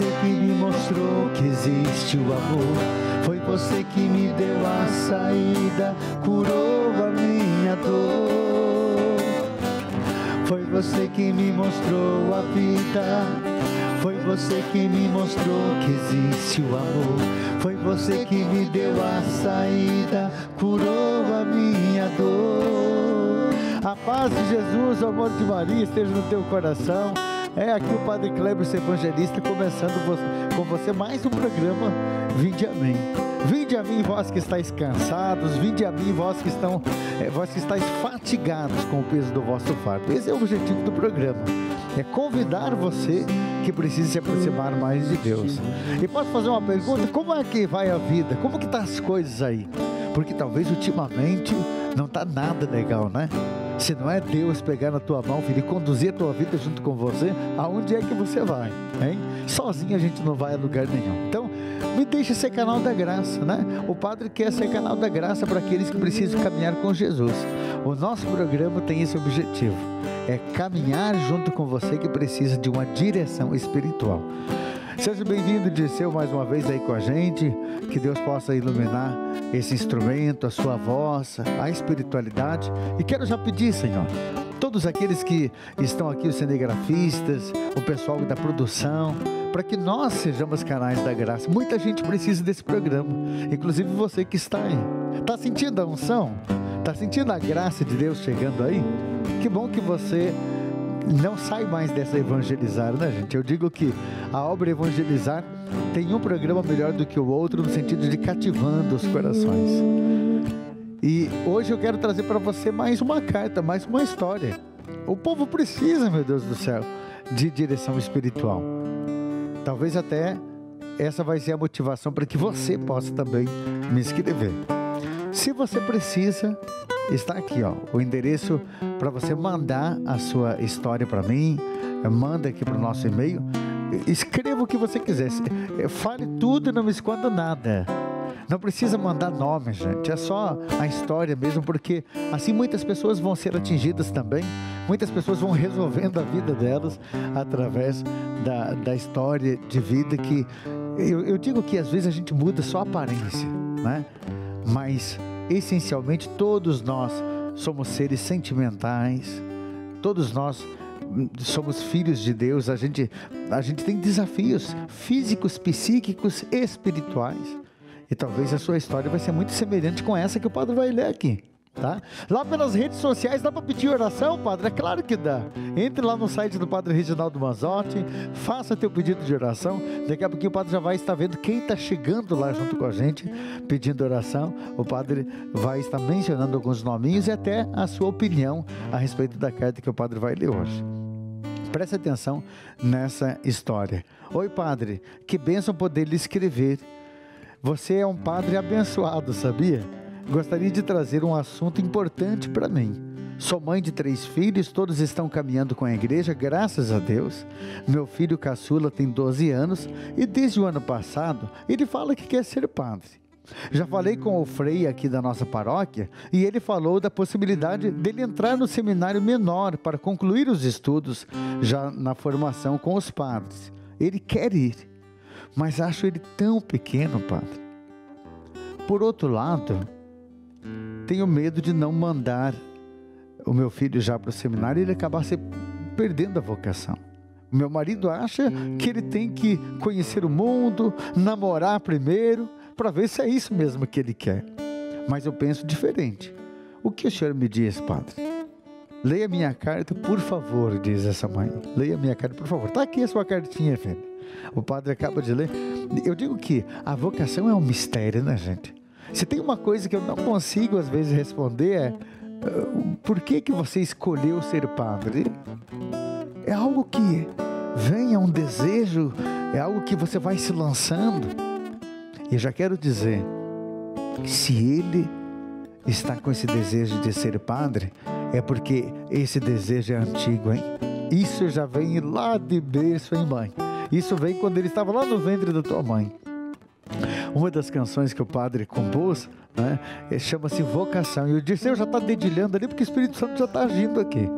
você que me mostrou que existe o amor. Foi você que me deu a saída, curou a minha dor. Foi você que me mostrou a vida. Foi você que me mostrou que existe o amor. Foi você que me deu a saída, curou a minha dor. A paz de Jesus, o amor de Maria esteja no teu coração. É aqui o Padre Kleber, evangelista, começando com você mais um programa Vinde a mim. Vinde a mim, vós que estáis cansados, vinde a mim, vós que estão, é, vós que estáis fatigados com o peso do vosso fardo. Esse é o objetivo do programa. É convidar você que precisa se aproximar mais de Deus. E posso fazer uma pergunta? Como é que vai a vida? Como que tá as coisas aí? Porque talvez ultimamente não tá nada legal, né? Se não é Deus pegar na tua mão, filho, e conduzir a tua vida junto com você, aonde é que você vai? Hein? Sozinho a gente não vai a lugar nenhum. Então, me deixe ser canal da graça, né? O padre quer ser canal da graça para aqueles que precisam caminhar com Jesus. O nosso programa tem esse objetivo: é caminhar junto com você que precisa de uma direção espiritual. Seja bem-vindo, Dirceu, mais uma vez aí com a gente. Que Deus possa iluminar esse instrumento, a sua voz, a espiritualidade. E quero já pedir, Senhor, todos aqueles que estão aqui, os cinegrafistas, o pessoal da produção, para que nós sejamos canais da graça. Muita gente precisa desse programa, inclusive você que está aí. Está sentindo a unção? Está sentindo a graça de Deus chegando aí? Que bom que você não sai mais dessa evangelizar, né, gente? Eu digo que a obra evangelizar tem um programa melhor do que o outro no sentido de cativando os corações. E hoje eu quero trazer para você mais uma carta, mais uma história. O povo precisa, meu Deus do céu, de direção espiritual. Talvez até essa vai ser a motivação para que você possa também me escrever. Se você precisa, está aqui, ó, o endereço para você mandar a sua história para mim. Manda aqui para o nosso e-mail. Escreva o que você quiser. Fale tudo, não me esconda nada. Não precisa mandar nome, gente. É só a história mesmo, porque assim muitas pessoas vão ser atingidas também. Muitas pessoas vão resolvendo a vida delas através da, da história de vida que eu, eu digo que às vezes a gente muda só a aparência, né? Mas essencialmente todos nós somos seres sentimentais, todos nós somos filhos de Deus, a gente, a gente tem desafios físicos, psíquicos, espirituais. E talvez a sua história vai ser muito semelhante com essa que o padre vai ler aqui. Tá? Lá pelas redes sociais dá para pedir oração, padre? É claro que dá. Entre lá no site do Padre Reginaldo Mazotti, faça teu pedido de oração. Daqui a pouquinho o padre já vai estar vendo quem está chegando lá junto com a gente pedindo oração. O padre vai estar mencionando alguns nominhos e até a sua opinião a respeito da carta que o padre vai ler hoje. Preste atenção nessa história. Oi, padre, que bênção poder lhe escrever. Você é um padre abençoado, sabia? Gostaria de trazer um assunto importante para mim. Sou mãe de três filhos, todos estão caminhando com a igreja, graças a Deus. Meu filho caçula tem 12 anos e desde o ano passado ele fala que quer ser padre. Já falei com o Frei aqui da nossa paróquia e ele falou da possibilidade dele entrar no seminário menor para concluir os estudos já na formação com os padres. Ele quer ir, mas acho ele tão pequeno, padre. Por outro lado, tenho medo de não mandar o meu filho já para o seminário e ele acabar se perdendo a vocação. Meu marido acha que ele tem que conhecer o mundo, namorar primeiro, para ver se é isso mesmo que ele quer. Mas eu penso diferente. O que o senhor me diz, padre? Leia minha carta, por favor, diz essa mãe. Leia minha carta, por favor. Está aqui a sua cartinha, filho. O padre acaba de ler. Eu digo que a vocação é um mistério, né, gente? Se tem uma coisa que eu não consigo às vezes responder é ah, por que que você escolheu ser padre? É algo que vem, é um desejo, é algo que você vai se lançando. E já quero dizer, se ele está com esse desejo de ser padre, é porque esse desejo é antigo, hein? Isso já vem lá de berço, hein, mãe? Isso vem quando ele estava lá no ventre da tua mãe. Uma das canções que o padre compôs né, chama-se Vocação. E o Dirceu já está dedilhando ali porque o Espírito Santo já está agindo aqui.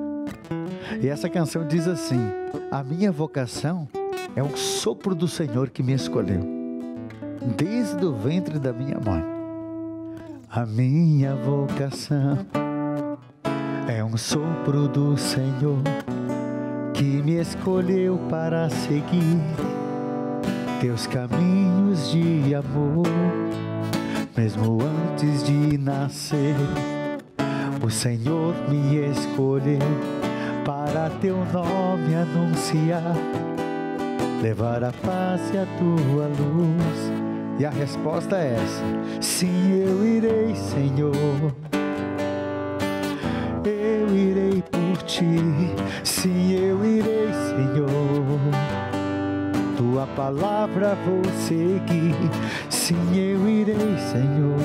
E essa canção diz assim: A minha vocação é um sopro do Senhor que me escolheu, desde o ventre da minha mãe. A minha vocação é um sopro do Senhor que me escolheu para seguir teus caminhos de amor, mesmo antes de nascer. O Senhor me escolheu para teu nome anunciar, levar a paz e a tua luz. E a resposta é essa: Sim, eu irei, Senhor. Eu irei por ti, sim, eu irei, Senhor. Palavra vou seguir, sim, eu irei, Senhor.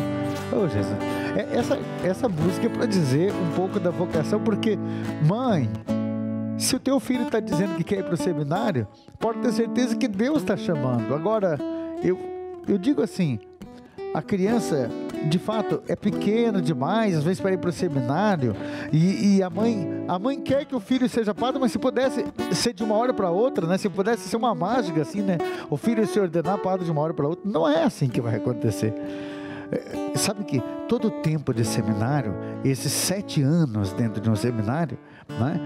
Oh, Jesus, é, essa, essa música é para dizer um pouco da vocação, porque, mãe, se o teu filho está dizendo que quer ir para o seminário, pode ter certeza que Deus está chamando. Agora, eu, eu digo assim: a criança de fato é pequeno demais, às vezes para ir para o seminário, e, e, a mãe a mãe quer que o filho seja padre, mas se pudesse ser de uma hora para outra, né? Se pudesse ser uma mágica assim, né? O filho se ordenar padre de uma hora para outra, não é assim que vai acontecer. É, sabe que todo o tempo de seminário, esses sete anos dentro de um seminário, né?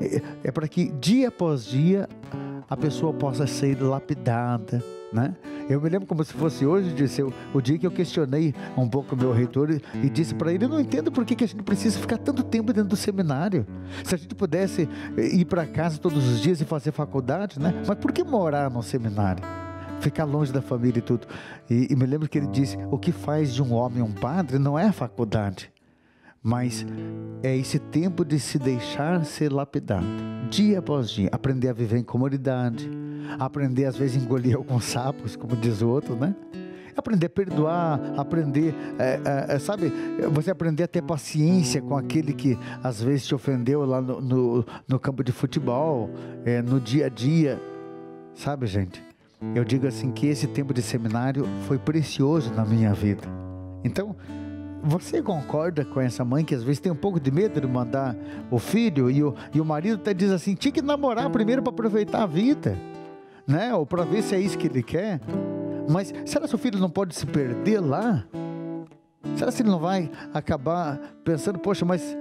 É, é para que dia após dia a pessoa possa ser lapidada, né? Eu me lembro como se fosse hoje, disse eu, o dia que eu questionei um pouco o meu reitor e, e disse para ele: Eu não entendo por que, que a gente precisa ficar tanto tempo dentro do seminário. Se a gente pudesse eh, ir para casa todos os dias e fazer faculdade, né? Mas por que morar no seminário? Ficar longe da família e tudo. E, e me lembro que ele disse: O que faz de um homem um padre não é a faculdade, mas é esse tempo de se deixar ser lapidado, dia após dia, aprender a viver em comunidade aprender às vezes a engolir alguns sapos, como diz o outro, né? Aprender a perdoar, aprender, é, é, é, sabe, você aprender a ter paciência com aquele que às vezes te ofendeu lá no, no, no campo de futebol, é, no dia a dia, sabe, gente? Eu digo assim que esse tempo de seminário foi precioso na minha vida. Então, você concorda com essa mãe que às vezes tem um pouco de medo de mandar o filho e o, e o marido até diz assim: tinha que namorar primeiro para aproveitar a vida? né? Ou para ver se é isso que ele quer. Mas será que seu filho não pode se perder lá? Será que ele não vai acabar pensando, poxa, mas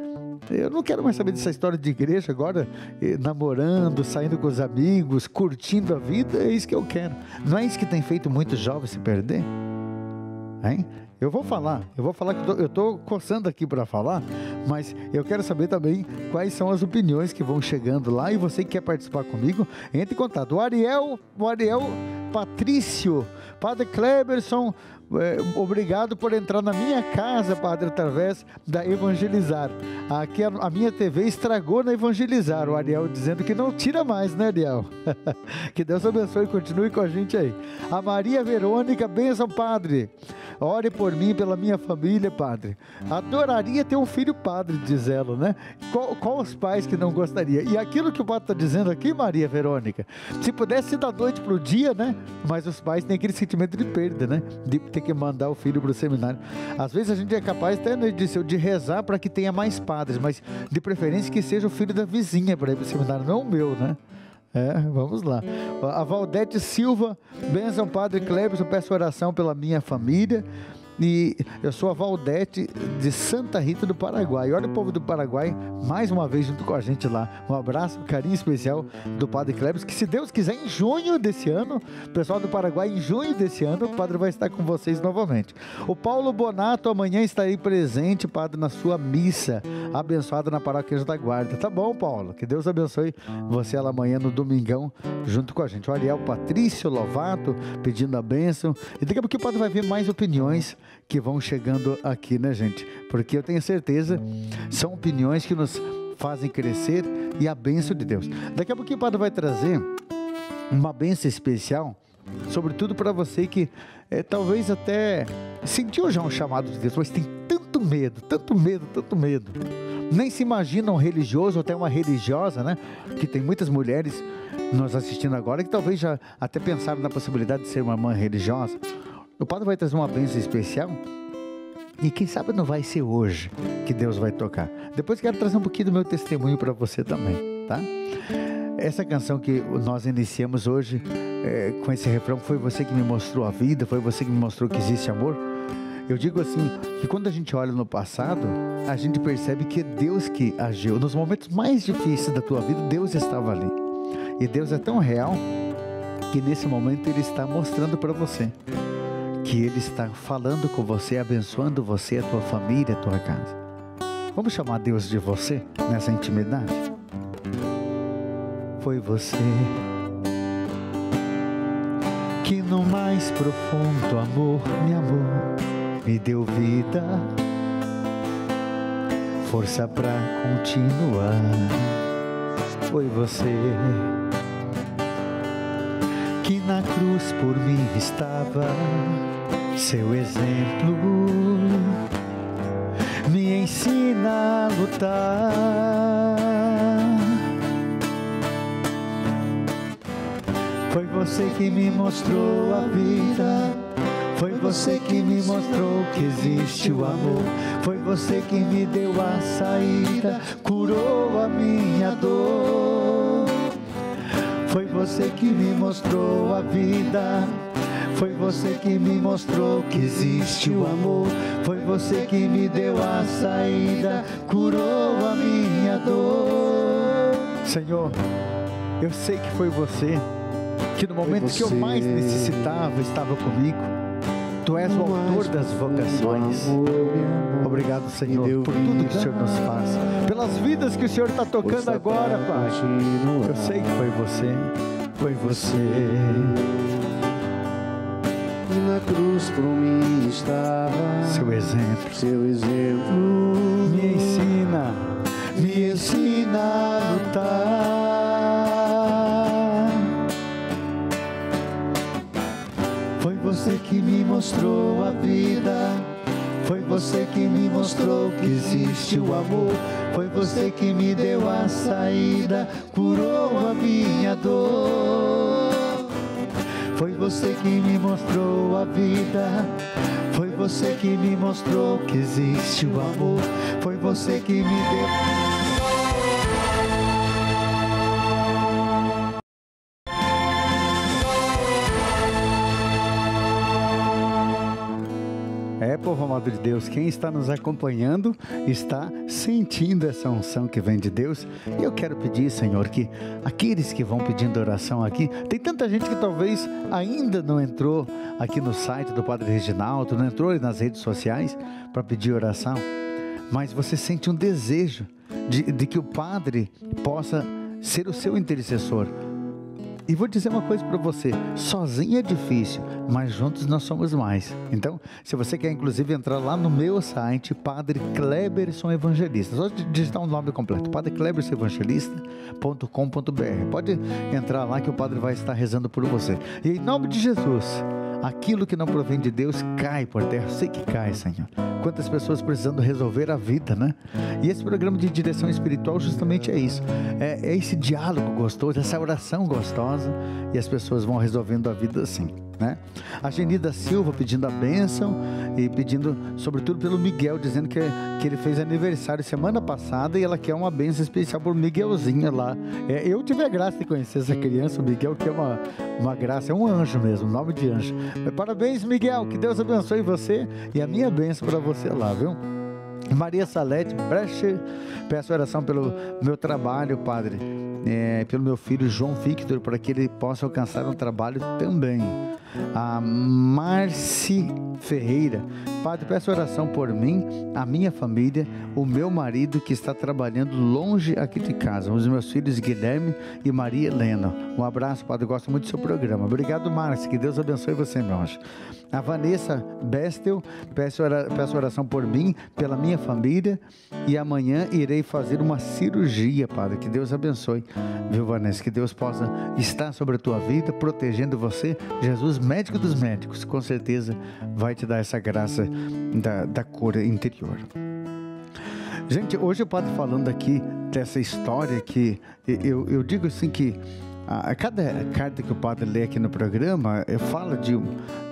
eu não quero mais saber dessa história de igreja agora, eh, namorando, saindo com os amigos, curtindo a vida, é isso que eu quero. Não é isso que tem feito muitos jovens se perder? Hein? Eu vou falar, eu vou falar que eu estou coçando aqui para falar, mas eu quero saber também quais são as opiniões que vão chegando lá e você que quer participar comigo, entre em contato. O Ariel, o Ariel Patrício, Padre Kleberson, é, obrigado por entrar na minha casa, Padre, através da Evangelizar. Aqui a, a, minha TV estragou na Evangelizar. O Ariel dizendo que não tira mais, né, Ariel? que Deus abençoe e continue com a gente aí. A Maria Verônica, bênção, Padre. Ore por mim, pela minha família, Padre. Adoraria ter um filho padre, diz ela, né? Qual, qual os pais que não gostaria? E aquilo que o Padre está dizendo aqui, Maria Verônica, se pudesse da noite para o dia, né? Mas os pais têm aquele sentimento de perda, né? De ter que mandar o filho para o seminário. Às vezes a gente é capaz até né, de, de rezar para que tenha mais padres, mas de preferência que seja o filho da vizinha para ir para o seminário, não o meu, né? É, vamos lá. A Valdete Silva, bênção, Padre Clebson, peço oração pela minha família. E eu sou a Valdete de Santa Rita do Paraguai. Olha o povo do Paraguai mais uma vez junto com a gente lá. Um abraço, um carinho especial do Padre Klebs, que se Deus quiser, em junho desse ano, pessoal do Paraguai, em junho desse ano, o Padre vai estar com vocês novamente. O Paulo Bonato, amanhã estarei presente, Padre, na sua missa, abençoada na Paróquia da Guarda. Tá bom, Paulo? Que Deus abençoe você lá amanhã no domingão, junto com a gente. O Ariel Patrício Lovato pedindo a bênção. E daqui a pouco o Padre vai ver mais opiniões que vão chegando aqui, né, gente? Porque eu tenho certeza, são opiniões que nos fazem crescer e a bênção de Deus. Daqui a pouquinho o Padre vai trazer uma bênção especial, sobretudo para você que é, talvez até sentiu já um chamado de Deus, mas tem tanto medo, tanto medo, tanto medo. Nem se imagina um religioso ou até uma religiosa, né? Que tem muitas mulheres nos assistindo agora que talvez já até pensaram na possibilidade de ser uma mãe religiosa o Padre vai trazer uma bênção especial. E quem sabe não vai ser hoje que Deus vai tocar. Depois quero trazer um pouquinho do meu testemunho para você também. tá? Essa canção que nós iniciamos hoje é, com esse refrão, foi você que me mostrou a vida, foi você que me mostrou que existe amor. Eu digo assim, que quando a gente olha no passado, a gente percebe que é Deus que agiu. Nos momentos mais difíceis da tua vida, Deus estava ali. E Deus é tão real que nesse momento Ele está mostrando para você que Ele está falando com você, abençoando você, a tua família, a tua casa. Vamos chamar Deus de você nessa intimidade? Foi você que no mais profundo amor me amou, me deu vida, força para continuar. Foi você que na cruz por mim estava, seu exemplo me ensina a lutar. Foi você que me mostrou a vida. Foi você que me mostrou que existe o amor. Foi você que me deu a saída, curou a minha dor. Foi você que me mostrou a vida. Foi você que me mostrou que existe o amor. Foi você que me deu a saída, curou a minha dor. Senhor, eu sei que foi você que no momento que eu mais necessitava estava comigo. Tu és o autor das vocações. Obrigado, Senhor, por tudo que o Senhor nos faz. Pelas vidas que o Senhor está tocando agora, Pai. Eu sei que foi você. Foi você. E na cruz por mim estava. Seu exemplo. Seu exemplo. Me ensina. Me ensina a lutar. Você que me mostrou a vida. Foi você que me mostrou que existe o amor. Foi você que me deu a saída, curou a minha dor. Foi você que me mostrou a vida. Foi você que me mostrou que existe o amor. Foi você que me deu. Amado de Deus, quem está nos acompanhando está sentindo essa unção que vem de Deus. E eu quero pedir, Senhor, que aqueles que vão pedindo oração aqui, tem tanta gente que talvez ainda não entrou aqui no site do Padre Reginaldo, não entrou nas redes sociais para pedir oração, mas você sente um desejo de, de que o Padre possa ser o seu intercessor e vou dizer uma coisa para você: sozinho é difícil, mas juntos nós somos mais. Então, se você quer inclusive entrar lá no meu site, Padre Kleberson Evangelista, só digitar o um nome completo: padreclebersonEvangelista.com.br. Pode entrar lá que o Padre vai estar rezando por você. E em nome de Jesus aquilo que não provém de Deus cai por terra. Sei que cai, Senhor. Quantas pessoas precisando resolver a vida, né? E esse programa de direção espiritual justamente é isso. É, é esse diálogo gostoso, essa oração gostosa e as pessoas vão resolvendo a vida assim. Né? A Genida Silva pedindo a bênção e pedindo, sobretudo, pelo Miguel, dizendo que, que ele fez aniversário semana passada e ela quer uma bênção especial por Miguelzinho lá. É, eu tive a graça de conhecer essa criança, o Miguel, que é uma, uma graça, é um anjo mesmo, nome de anjo. Parabéns, Miguel, que Deus abençoe você e a minha bênção para você lá, viu? Maria Salete Brecher, peço oração pelo meu trabalho, Padre, é, pelo meu filho João Victor, para que ele possa alcançar um trabalho também a Marci Ferreira. Padre, peço oração por mim, a minha família, o meu marido que está trabalhando longe aqui de casa, os meus filhos Guilherme e Maria Helena. Um abraço, Padre, gosto muito do seu programa. Obrigado, Márcia, que Deus abençoe você, meu anjo. A Vanessa Bestel, peço, oração por mim, pela minha família e amanhã irei fazer uma cirurgia, Padre, que Deus abençoe. Viu, Vanessa? Que Deus possa estar sobre a tua vida, protegendo você. Jesus médico dos médicos, com certeza vai te dar essa graça da, da cura interior. Gente, hoje o padre falando aqui dessa história que eu, eu digo assim que a cada carta que o padre lê aqui no programa fala de,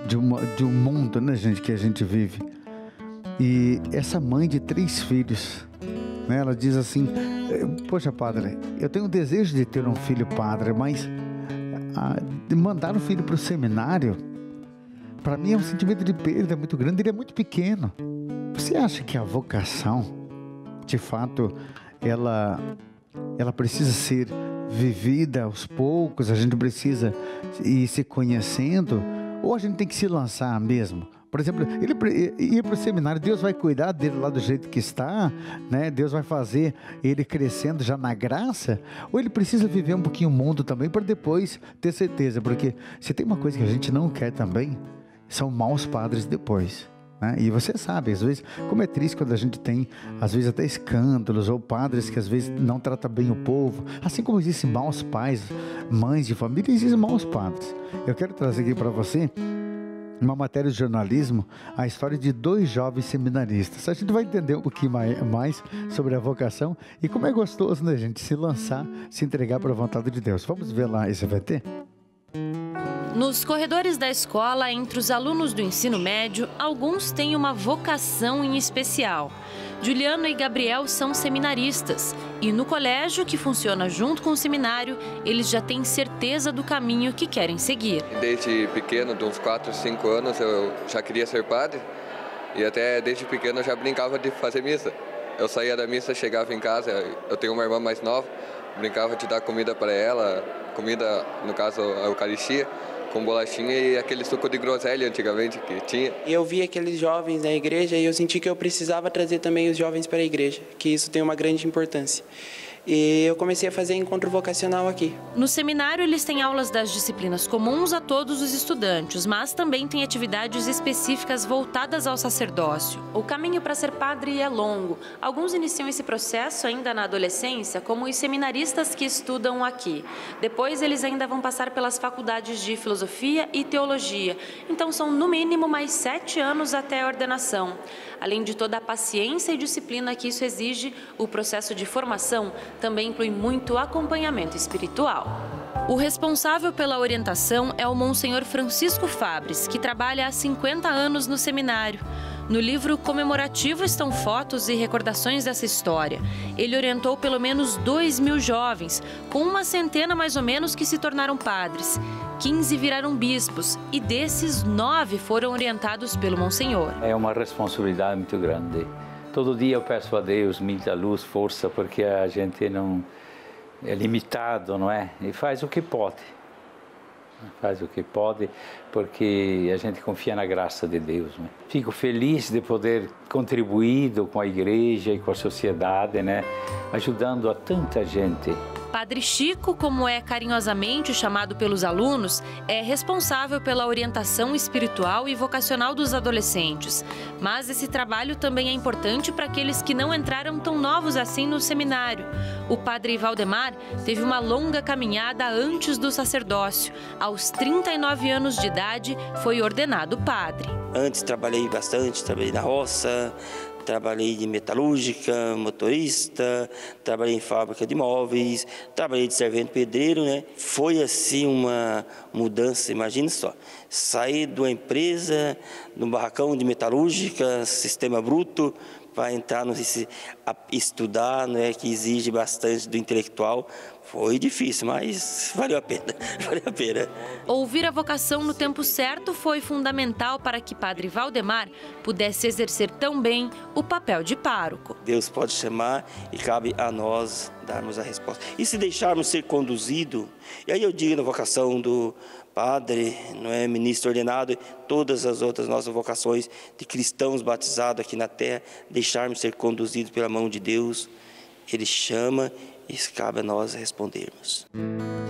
de, uma, de um mundo, né, gente, que a gente vive. E essa mãe de três filhos, né, ela diz assim: Poxa, padre, eu tenho o desejo de ter um filho padre, mas ah, de mandar o filho para o seminário, para mim é um sentimento de perda muito grande, ele é muito pequeno. Você acha que a vocação, de fato, ela, ela precisa ser vivida aos poucos, a gente precisa ir se conhecendo, ou a gente tem que se lançar mesmo? Por exemplo, ele ir para o seminário, Deus vai cuidar dele lá do jeito que está, né? Deus vai fazer ele crescendo já na graça, ou ele precisa viver um pouquinho o mundo também para depois ter certeza, porque se tem uma coisa que a gente não quer também, são maus padres depois. Né? E você sabe, às vezes, como é triste quando a gente tem, às vezes, até escândalos, ou padres que às vezes não tratam bem o povo. Assim como existem maus pais, mães de família, existem maus padres. Eu quero trazer aqui para você uma matéria de jornalismo, a história de dois jovens seminaristas. A gente vai entender um pouquinho mais sobre a vocação e como é gostoso, né, gente, se lançar, se entregar para a vontade de Deus. Vamos ver lá esse VT? Nos corredores da escola, entre os alunos do ensino médio, alguns têm uma vocação em especial. Juliano e Gabriel são seminaristas e no colégio, que funciona junto com o seminário, eles já têm certeza do caminho que querem seguir. Desde pequeno, de uns 4, 5 anos, eu já queria ser padre e até desde pequeno eu já brincava de fazer missa. Eu saía da missa, chegava em casa, eu tenho uma irmã mais nova, brincava de dar comida para ela, comida, no caso, a Eucaristia com bolachinha e aquele suco de groselha antigamente que tinha. Eu vi aqueles jovens na igreja e eu senti que eu precisava trazer também os jovens para a igreja, que isso tem uma grande importância. E eu comecei a fazer encontro vocacional aqui. No seminário, eles têm aulas das disciplinas comuns a todos os estudantes, mas também têm atividades específicas voltadas ao sacerdócio. O caminho para ser padre é longo. Alguns iniciam esse processo ainda na adolescência, como os seminaristas que estudam aqui. Depois, eles ainda vão passar pelas faculdades de filosofia e teologia. Então, são no mínimo mais sete anos até a ordenação. Além de toda a paciência e disciplina que isso exige, o processo de formação também inclui muito acompanhamento espiritual. O responsável pela orientação é o Monsenhor Francisco Fabres, que trabalha há 50 anos no seminário. No livro comemorativo estão fotos e recordações dessa história. Ele orientou pelo menos 2 mil jovens, com uma centena mais ou menos que se tornaram padres. 15 viraram bispos e desses, nove foram orientados pelo Monsenhor. É uma responsabilidade muito grande. Todo dia eu peço a Deus muita luz, força, porque a gente não é limitado, não é? E faz o que pode. Faz o que pode, porque a gente confia na graça de Deus. Né? Fico feliz de poder contribuir com a igreja e com a sociedade, né? Ajudando a tanta gente Padre Chico, como é carinhosamente chamado pelos alunos, é responsável pela orientação espiritual e vocacional dos adolescentes. Mas esse trabalho também é importante para aqueles que não entraram tão novos assim no seminário. O padre Valdemar teve uma longa caminhada antes do sacerdócio. Aos 39 anos de idade, foi ordenado padre. Antes trabalhei bastante, trabalhei na roça, Trabalhei de metalúrgica, motorista, trabalhei em fábrica de móveis, trabalhei de servente pedreiro, né? Foi assim uma mudança, imagine só. Sair de uma empresa, de um barracão de metalúrgica, sistema bruto, para entrar no estudar, né, que exige bastante do intelectual, foi difícil, mas valeu a pena. valeu a pena. Ouvir a vocação no tempo certo foi fundamental para que Padre Valdemar pudesse exercer tão bem o papel de pároco. Deus pode chamar e cabe a nós darmos a resposta. E se deixarmos ser conduzido, e aí eu digo na vocação do padre, não é ministro ordenado, todas as outras nossas vocações de cristãos batizados aqui na terra, deixarmos ser conduzidos pela mão de Deus, ele chama isso cabe a nós respondermos.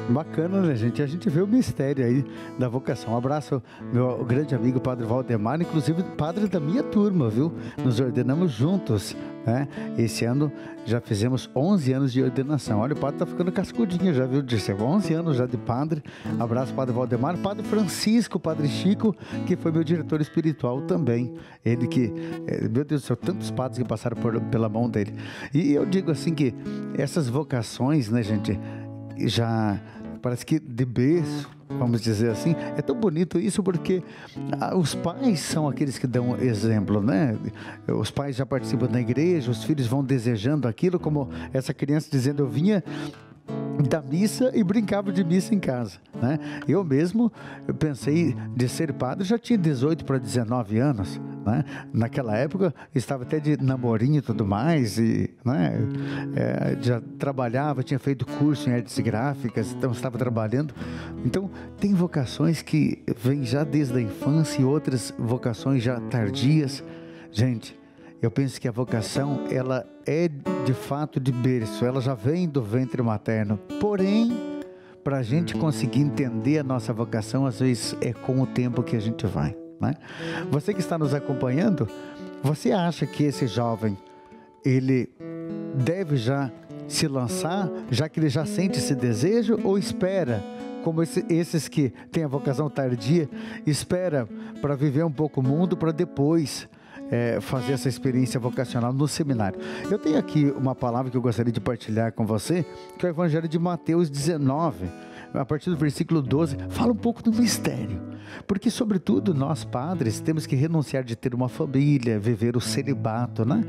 Bacana, né, gente? A gente vê o mistério aí da vocação. Um abraço, meu grande amigo Padre Valdemar, inclusive padre da minha turma, viu? Nos ordenamos juntos, né? Esse ano já fizemos 11 anos de ordenação. Olha, o padre tá ficando cascudinho já, viu? Disse 11 anos já de padre. Abraço, Padre Valdemar. Padre Francisco, Padre Chico, que foi meu diretor espiritual também. Ele que, eh, meu Deus do céu, tantos padres que passaram por, pela mão dele. E eu digo assim que essas vocações, né, gente, já parece que de berço, vamos dizer assim. É tão bonito isso porque ah, os pais são aqueles que dão exemplo, né? Os pais já participam da igreja, os filhos vão desejando aquilo, como essa criança dizendo: Eu vinha da missa e brincava de missa em casa. Né? Eu mesmo eu pensei de ser padre, já tinha 18 para 19 anos. Né? Naquela época estava até de namorinho e tudo mais, e né? é, já trabalhava, tinha feito curso em artes gráficas, então estava trabalhando. Então, tem vocações que vêm já desde a infância e outras vocações já tardias. Gente, eu penso que a vocação, ela é de fato de berço, ela já vem do ventre materno. Porém, para a gente conseguir entender a nossa vocação, às vezes é com o tempo que a gente vai. Né? Você que está nos acompanhando, você acha que esse jovem, ele deve já se lançar, já que ele já sente esse desejo, ou espera como esse, esses que têm a vocação tardia, espera para viver um pouco o mundo para depois é, fazer essa experiência vocacional no seminário. Eu tenho aqui uma palavra que eu gostaria de partilhar com você, que é o Evangelho de Mateus 19 a partir do versículo 12, fala um pouco do mistério. Porque, sobretudo, nós padres temos que renunciar de ter uma família, viver o celibato, né?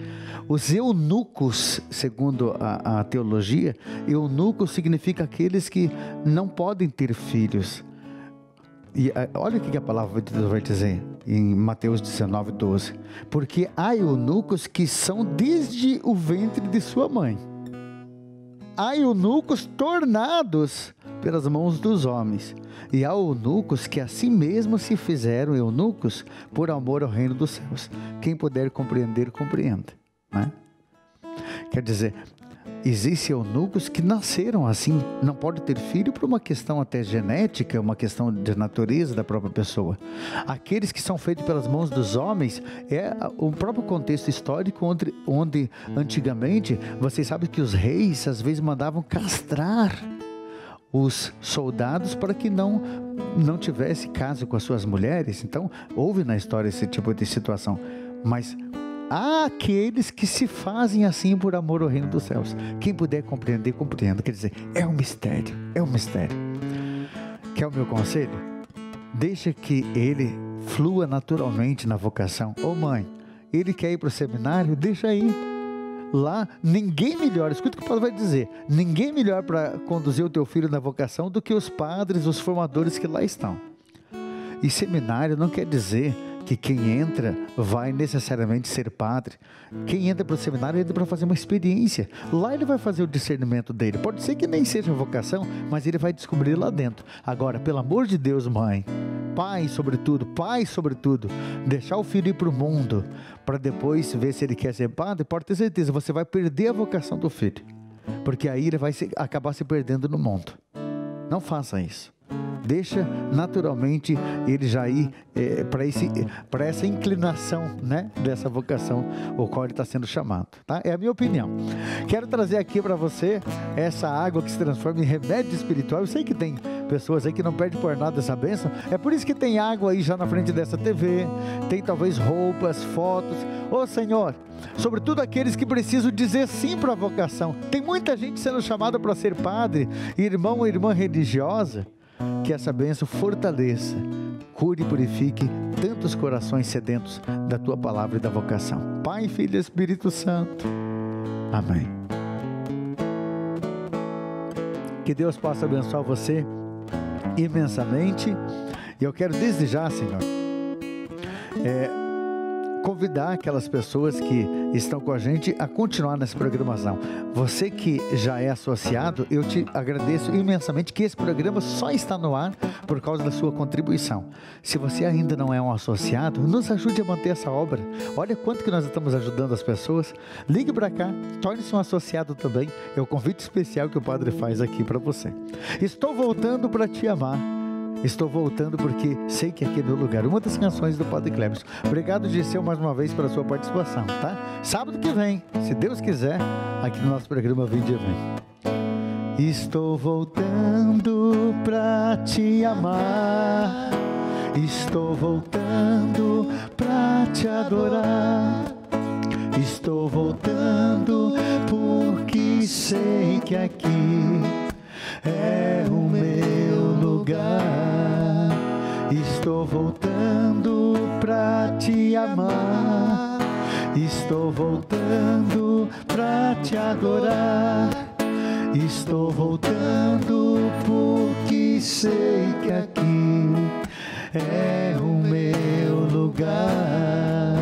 Os eunucos, segundo a, a teologia, eunuco significa aqueles que não podem ter filhos. E olha o que a palavra de Deus vai dizer em Mateus 19, 12. Porque há eunucos que são desde o ventre de sua mãe. Há eunucos tornados pelas mãos dos homens. E há eunucos que assim mesmo se fizeram eunucos por amor ao reino dos céus. Quem puder compreender, compreenda. Né? Quer dizer, Existem eunucos que nasceram assim, não pode ter filho por uma questão até genética, uma questão de natureza da própria pessoa. Aqueles que são feitos pelas mãos dos homens é o próprio contexto histórico onde, onde antigamente, vocês sabem que os reis às vezes mandavam castrar os soldados para que não não tivesse caso com as suas mulheres. Então, houve na história esse tipo de situação. Mas Há aqueles que se fazem assim por amor ao reino dos céus. Quem puder compreender, compreenda. Quer dizer, é um mistério, é um mistério. Quer o meu conselho? Deixa que ele flua naturalmente na vocação. Ô oh, mãe, ele quer ir para o seminário? Deixa aí. Lá, ninguém melhor, escuta o que o Paulo vai dizer: ninguém melhor para conduzir o teu filho na vocação do que os padres, os formadores que lá estão. E seminário não quer dizer que quem entra vai necessariamente ser padre. Quem entra para o seminário entra para fazer uma experiência. Lá ele vai fazer o discernimento dele. Pode ser que nem seja vocação, mas ele vai descobrir lá dentro. Agora, pelo amor de Deus, mãe, pai sobretudo, pai sobretudo, deixar o filho ir para o mundo para depois ver se ele quer ser padre, pode ter certeza, você vai perder a vocação do filho. Porque aí ele vai se, acabar se perdendo no mundo. Não faça isso. Deixa naturalmente ele já ir é, para essa inclinação né, dessa vocação, o qual ele está sendo chamado. Tá? É a minha opinião. Quero trazer aqui para você essa água que se transforma em remédio espiritual. Eu sei que tem pessoas aí que não perdem por nada essa bênção. É por isso que tem água aí já na frente dessa TV, tem talvez roupas, fotos. Ô Senhor, sobretudo aqueles que precisam dizer sim para a vocação. Tem muita gente sendo chamada para ser padre, irmão ou irmã religiosa que essa bênção fortaleça, cure e purifique tantos corações sedentos da tua palavra e da vocação. Pai, Filho e Espírito Santo. Amém. Que Deus possa abençoar você imensamente. E eu quero desde já, Senhor, é, convidar aquelas pessoas que estão com a gente a continuar nessa programação. Você que já é associado, eu te agradeço imensamente que esse programa só está no ar por causa da sua contribuição. Se você ainda não é um associado, nos ajude a manter essa obra. Olha quanto que nós estamos ajudando as pessoas. Ligue para cá, torne-se um associado também. É o convite especial que o Padre faz aqui para você. Estou voltando para te amar Estou voltando porque sei que aqui é meu lugar. Uma das canções do Padre Cleves. Obrigado, Giseu, mais uma vez pela sua participação, tá? Sábado que vem, se Deus quiser, aqui no nosso programa Vinde Vem. Estou voltando pra te amar. Estou voltando pra te adorar. Estou voltando porque sei que aqui é Estou voltando pra te amar. Estou voltando pra te adorar. Estou voltando porque sei que aqui é o meu lugar.